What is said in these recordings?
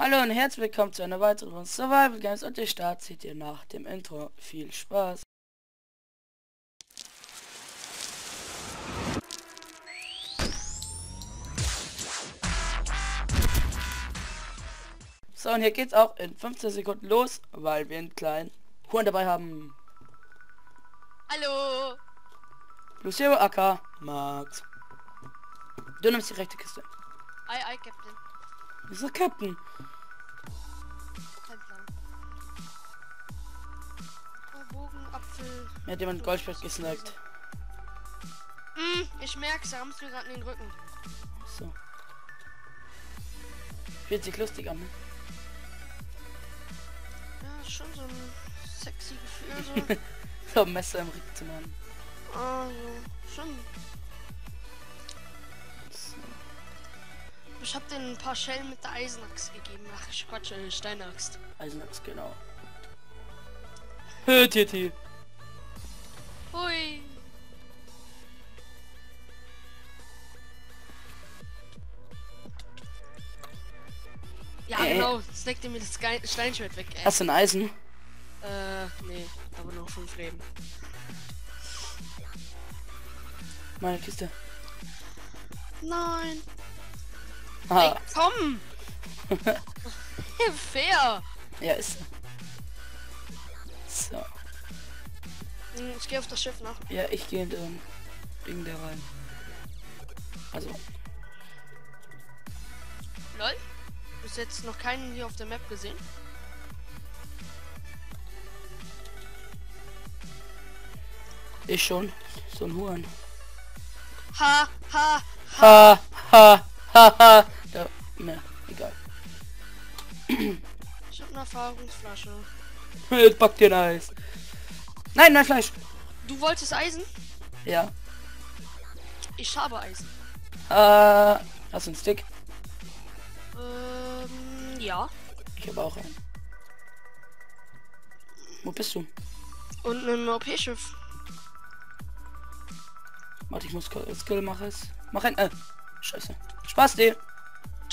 Hallo und herzlich willkommen zu einer weiteren Survival Games und der Start seht ihr nach dem Intro. Viel Spaß! So, und hier geht's auch in 15 Sekunden los, weil wir einen kleinen Huhn dabei haben. Hallo. Lucio AK, Max. Du nimmst die rechte Kiste. Ei, ei, Captain. Captain? Plan. Oh, Bogen, Apfel. Mir hat jemand Goldschwert gesnackt. Hm, ich merk's, er rammt mir gerade in den Rücken. So. Fühlt sich lustig an, ne? Ja, schon so ein sexy Gefühl. so ein Messer im Rücken zu machen. So. also, schon. Ich hab den ein paar Schellen mit der Eisenachs gegeben. Ach, ich quatsche, äh, Steinaxt. Eisenaxt, genau. Ihr die? Hui. Ja, Äh. genau. Snack dir mir das Ge- Steinschwert weg, ey. Hast du ein Eisen? Äh, nee, aber noch fünf Leben. Meine Kiste. Nein. Ah, komm! Fair! ja, ist. So. Hm, Ich gehe auf das Schiff nach. Ja, ich gehe in den Ding da rein. Also, Lol. Bis jetzt noch keinen hier auf der Map gesehen. ich schon. So ein Huhn. Ha, ha, Ha, ha, ha, ha. Da, ne, egal. ich habe eine Erfahrungsflasche. Jetzt packt ihr ein Eis. Nein, nein, Fleisch. Du wolltest Eisen? Ja. Ich habe Eisen. Äh, hast du einen Stick? Ähm, ja. Ich habe auch einen. Wo bist du? Und ein OP-Schiff. Warte, ich muss Skill- machen. Mach ein. Äh, scheiße. Spaß dir.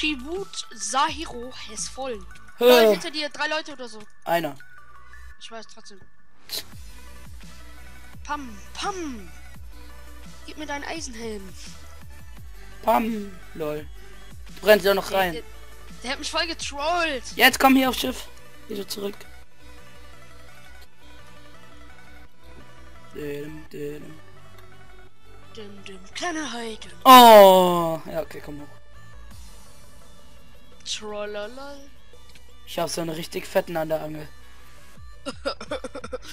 Tribut Sahiro Hesvollen. Lol, Äh, hinter dir drei Leute oder so. einer. Ich weiß trotzdem. Pam, pam. Gib mir deinen Eisenhelm. Pam. Lol. Du rennst ja noch Der, rein. der, der hat mich voll getrollt. Jetzt komm hier aufs Schiff. Wieder zurück. Dim, dim. Dim, dim, kleine Heide. Oh. Ja, okay, komm hoch. Trollolol. Ich habe so einen richtig fetten an der Angel.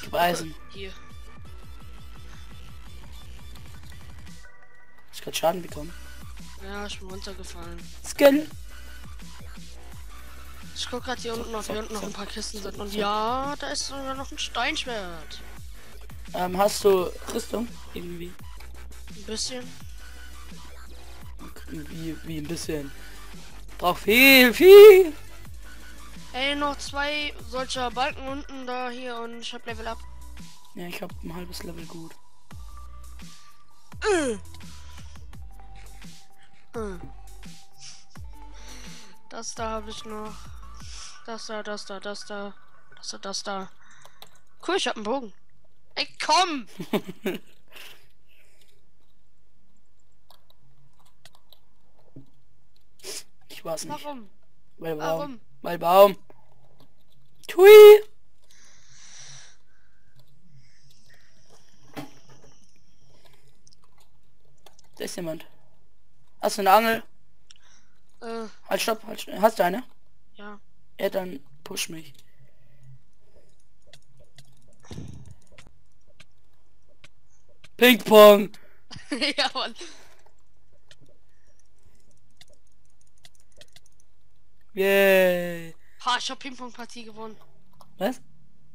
Ich Eisen. Hier. Ich grad Schaden bekommen. Ja, ich bin runtergefallen. Skill. Ich guck gerade hier unten, ob hier unten noch ein paar Kisten sind. Und ja, da ist sogar noch ein Steinschwert. Ähm, hast du Rüstung? Irgendwie. Ein bisschen. Wie, wie ein bisschen. Brauch viel, viel. Ey, noch zwei solcher Balken unten da hier und ich hab Level up. Ja, ich hab ein halbes Level gut. Hm. Das da habe ich noch. Das da, das da, das da. Das da, das da. Cool, ich hab einen Bogen. Ey, komm! Weiß nicht. Warum? Weil Baum. Warum? Weil Baum. Tui. Da ist jemand. Hast du eine Angel? Äh, Halt, stopp, halt, stopp. Hast du eine? ja. Ja, dann push mich. Ping-Pong. ja, Mann. Yay. Ha, ich hab Ping-Pong-Partie gewonnen. Was?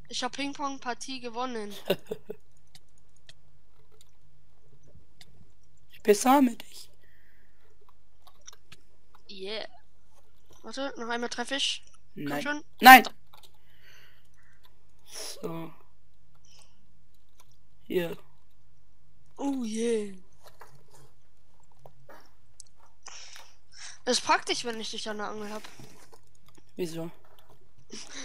Ich hab Ping-Pong-Partie gewonnen. Ich besame dich. Yeah. Warte, noch einmal treffe ich. Komm Nein. schon. Nein. So. Hier. Oh yeah. Es ist praktisch, wenn ich dich an der Angel hab. Wieso?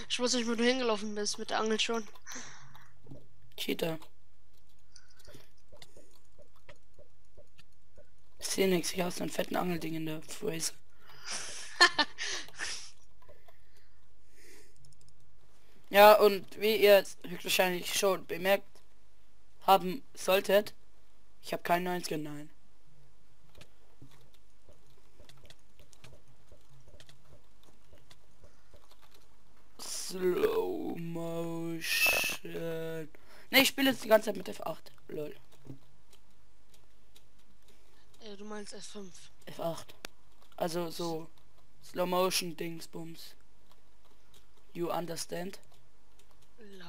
Ich weiß nicht, wo du hingelaufen bist, mit der Angel schon. Cheater. Ich sehe nichts, ich habe so einen fetten Angelding in der Phrase. ja, und wie ihr jetzt höchstwahrscheinlich schon bemerkt haben solltet, ich habe keinen neuen Skin, nein. Slow Motion. Ne, ich spiele jetzt die ganze Zeit mit F8. Lol. Äh, du meinst F5. F8. Also so Slow Motion Dingsbums. You understand? Lol.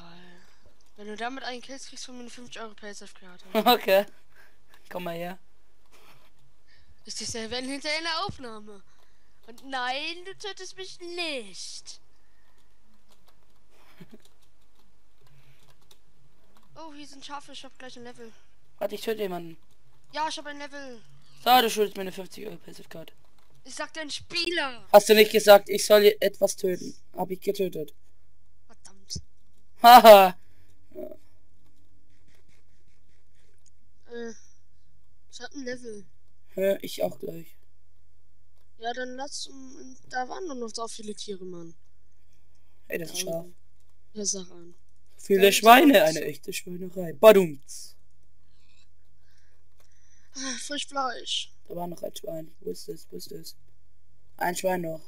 Wenn du damit einen killst, kriegst von mir eine 50 Euro PSF-Karte. okay. Komm mal her. Ist dieselbe hinter einer Aufnahme. Und nein, du tötest mich nicht. Oh, hier sind Schafe, ich hab gleich ein Level. Warte, ich töte jemanden. Ja, ich hab ein Level. So, du schuldest mir eine 50 Euro PSF-Card. Ich sagte ein Spieler. Hast du nicht gesagt, ich soll etwas töten? Hab ich getötet. Verdammt. Haha. Äh, ich hab ein Level. Hör ich auch gleich. Ja, dann lass. um, Da waren doch noch so viele Tiere, Mann. Ey, das ist scharf. Ja, sag an. Viele Schweine, eine echte Schweinerei. Badumts. Ah, Frischfleisch. Da war noch ein Schwein. Wo ist es? Wo ist es? Ein Schwein noch.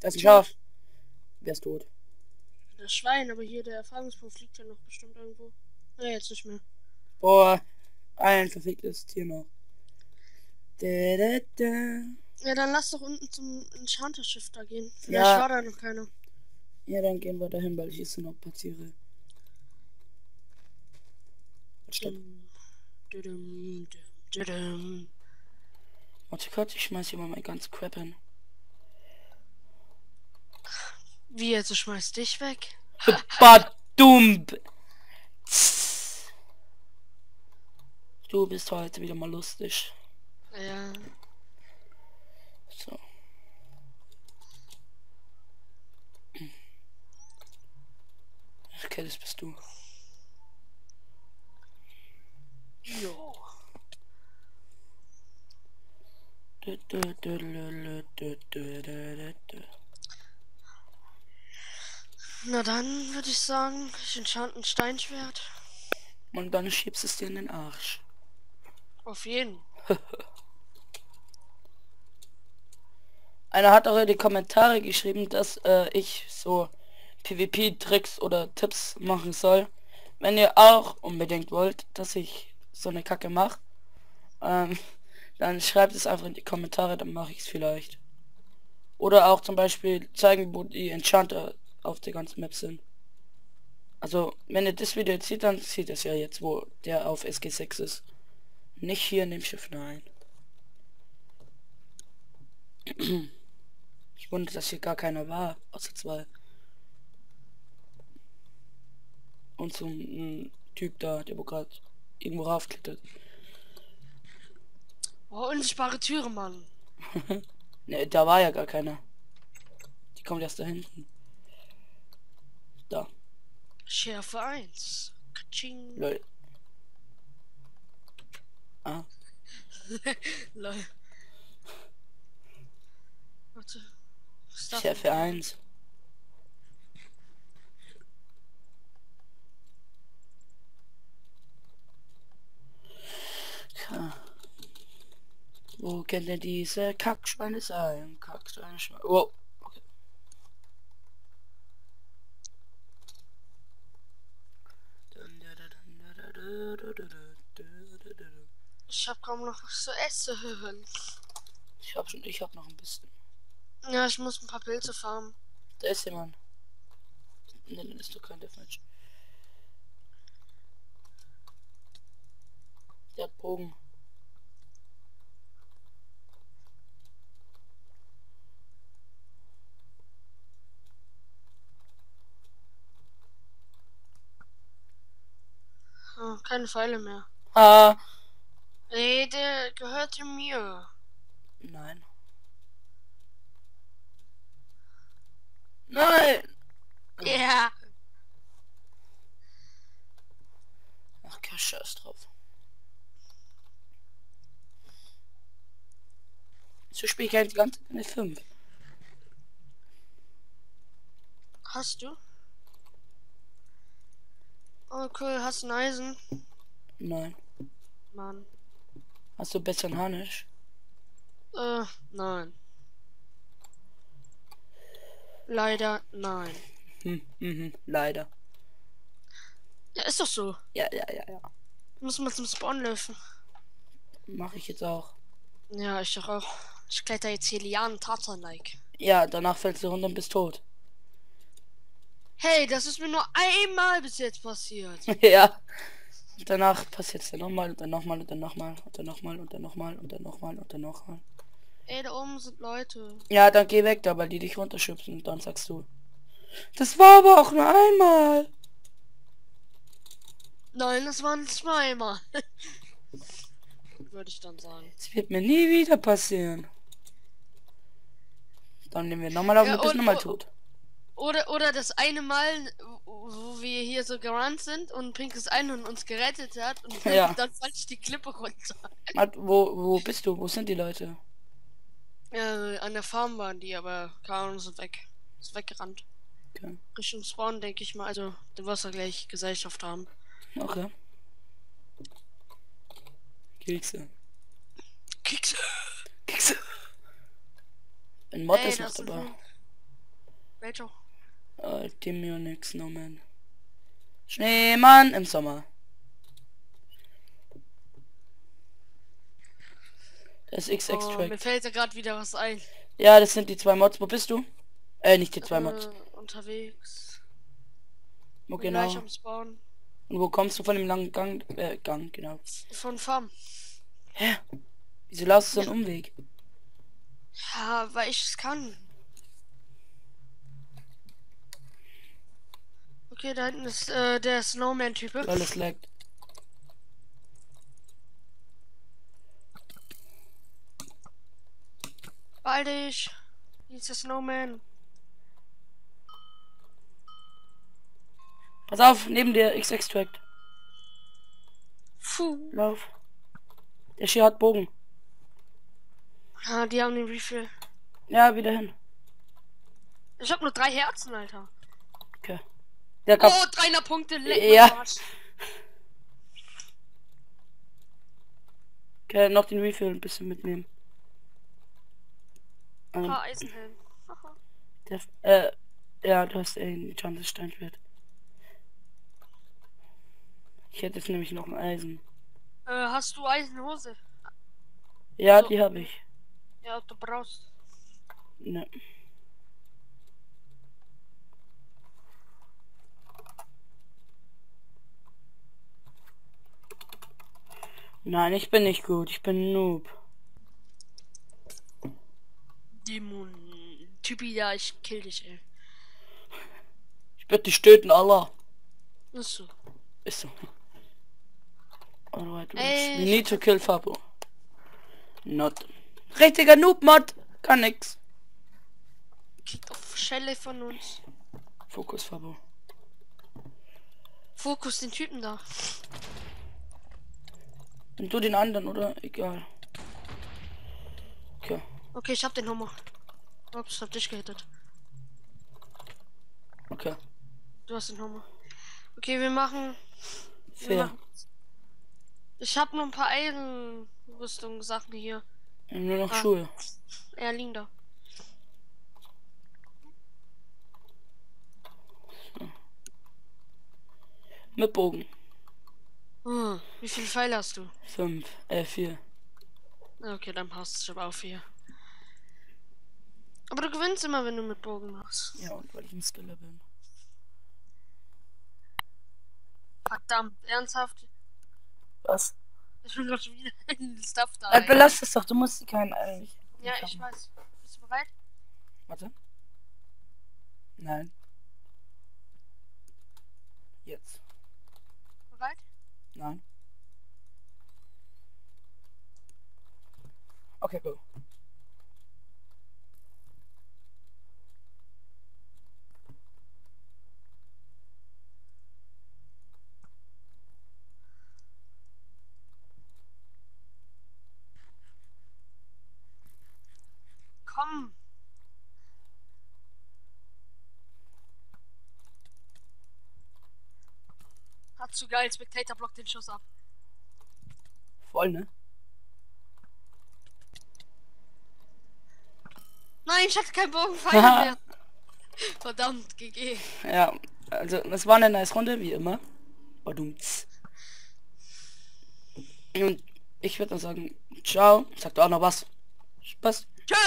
Das ist ein Tot. Schaf. Wer ist tot? Das Schwein, aber hier der Erfahrungspunkt liegt ja noch bestimmt irgendwo. Ja, jetzt nicht mehr. Boah, ein verficktes Tier noch. Da, da, da. Ja, dann lass doch unten zum Enchanter-Schiff da gehen. Vielleicht Ja. war da noch keiner. Ja, dann gehen wir dahin, weil ich jetzt noch platziere. Stopp. Warte kurz, ich schmeiß hier mal mein ganz Crap hin. Wie jetzt, du schmeißt dich weg? Badump. Du bist heute wieder mal lustig. Ja. du. Jo. Na dann würde ich sagen, ich entschante ein Steinschwert. Und dann schiebst es dir in den Arsch. Auf jeden. Einer hat auch in die Kommentare geschrieben, dass äh, ich so PvP-Tricks oder Tipps machen soll. Wenn ihr auch unbedingt wollt, dass ich so eine Kacke mache, ähm, dann schreibt es einfach in die Kommentare, dann mache ich es vielleicht. Oder auch zum Beispiel zeigen, wo die Enchanter auf der ganzen Map sind. Also, wenn ihr das Video jetzt seht, dann sieht es ja jetzt, wo der auf SG6 ist. Nicht hier in dem Schiff, nein. Ich wundere, dass hier gar keiner war, außer zwei. Und ein Typ da, der wo gerade irgendwo raufklettert. Oh, unsichtbare Türe, Mann. Ne, da war ja gar keiner. Die kommt erst da hinten. Da, Schärfe 1. Katsching. lol. Ah, Lol. Warte. Schärfe denn? 1. Ja. Wo kennt ihr diese Kackschweine sein? Kackschweine, Schweine. Okay. Ich hab kaum noch was zu essen. Ich hab schon, ich hab noch ein bisschen. Ja, ich muss ein paar Pilze farmen. Da ist jemand. Ne, dann ist doch kein Deathmatch. Der Bogen. Oh, keine Pfeile mehr. Ah, Nee, der gehörte mir. nein. Ja. Ach, kein Scheiß drauf. So spiele ich eigentlich die ganze mit 5. Hast du? Oh cool, hast du ein Eisen? Nein. Mann. Hast du besseren Harnisch? Äh, nein. Leider nein. Hm, mhm, leider. Ja, ist doch so. Ja, ja, ja, ja. Muss man zum Spawn laufen. Mache ich jetzt auch. Ja, ich doch auch. Ich kletter jetzt hier Lianen Tarzan-like. Ja, danach fällst du runter und bist tot. Hey, das ist mir nur einmal bis jetzt passiert. ja. Danach passiert es dann nochmal und dann nochmal und dann nochmal und dann nochmal und dann nochmal und dann nochmal und dann nochmal. Ey, da oben sind Leute. Ja, dann geh weg da, weil die dich runterschubsen und dann sagst du. Das war aber auch nur einmal. Nein, das waren zweimal. Würde ich dann sagen. Es wird mir nie wieder passieren. Dann nehmen wir nochmal auf Ja, und bist und- nochmal und- tot. Oder, oder das eine Mal, wo wir hier so gerannt sind und Pinkes Einhorn uns gerettet hat und Ja. dann falle ich die Klippe runter. Mat, wo, wo bist du? Wo sind die Leute? Äh, an der Farm waren die, aber keine Ahnung, sind weg. Ist weggerannt. Okay. Richtung Spawn, denke ich mal. Also, du wirst ja gleich Gesellschaft haben. Okay. Kekse. Kekse. Kekse. Ein Mod Ey, ist noch dabei. ein- Welcher? Äh, Demionix Snowman. Schneemann im Sommer. Das ist Oh, mir X-Extract. fällt ja gerade wieder was ein. ja, das sind die zwei Mods. Wo bist du? Äh, nicht die zwei Mods. Äh, unterwegs. Wo Bin genau? Gleich am Spawn. Und wo kommst du von dem langen Gang? Äh, Gang, genau. Von Farm. Hä? Wieso laufst du so einen Umweg? Ja, weil ich es kann. Okay, da hinten ist äh, der Snowman-Type. Weil es laggt. Bald ist der Snowman. Pass auf, neben dir X-Extract. Lauf. Der Schier hat Bogen. Ah, die haben den Refill. Ja, wieder hin. Ich hab nur drei Herzen, Alter. Okay. Der gab. Oh, 300 Punkte. Leck Ja. Okay, noch den Refill ein bisschen mitnehmen. Ähm, Paar Eisenhelm. Der, äh, ja, du hast ein Chance Steinschwert. Ich hätte jetzt nämlich noch ein Eisen. äh, hast du Eisenhose? Ja, So. die habe ich. Ja, du brauchst. Ne. Nein, ich bin nicht gut. Ich bin Noob. Dämon. Typi, ja, ich kill dich, ey. Ich werde dich töten, Allah. Ist so. Ist so. Alright, we need to kill Fabo. Not. Richtiger Noob-Mod. Kann nix. Kriegt auf Schelle von uns. Fokus, Fabo. Fokus den Typen da. Und du den anderen, oder? Egal. Okay. Okay, ich hab den Hummer. Ups, hab dich gehittet. Okay. Du hast den Hummer. Okay, wir machen. Wir Fair. machen ich hab noch ein paar Eisenrüstung Sachen hier. Nur noch Ah. Schuhe. Ja, liegen da. Mit Bogen. Hm, wie viele Pfeile hast du? Fünf. Äh, vier. Okay, dann passt es aber auf hier. Aber du gewinnst immer, wenn du mit Bogen machst. Ja, und weil ich ein Skiller bin. Verdammt, ernsthaft? Was? Ich bin gerade schon wieder in Stuff da. Äh, belass es doch, du musst keinen eigentlich. ja, ich weiß. Bist du bereit? Warte. Nein. Jetzt. Bereit? Nein. Okay, go. Bam. Hat zu geil, Spectator blockt den Schuss ab. Voll, ne? Nein, ich hatte keinen Bogenpfeil mehr. Verdammt, GG. Ja, also das war eine nice Runde, wie immer. Badumts. Und ich würde dann sagen, ciao. Sagt auch noch was. Spaß. Tschüss.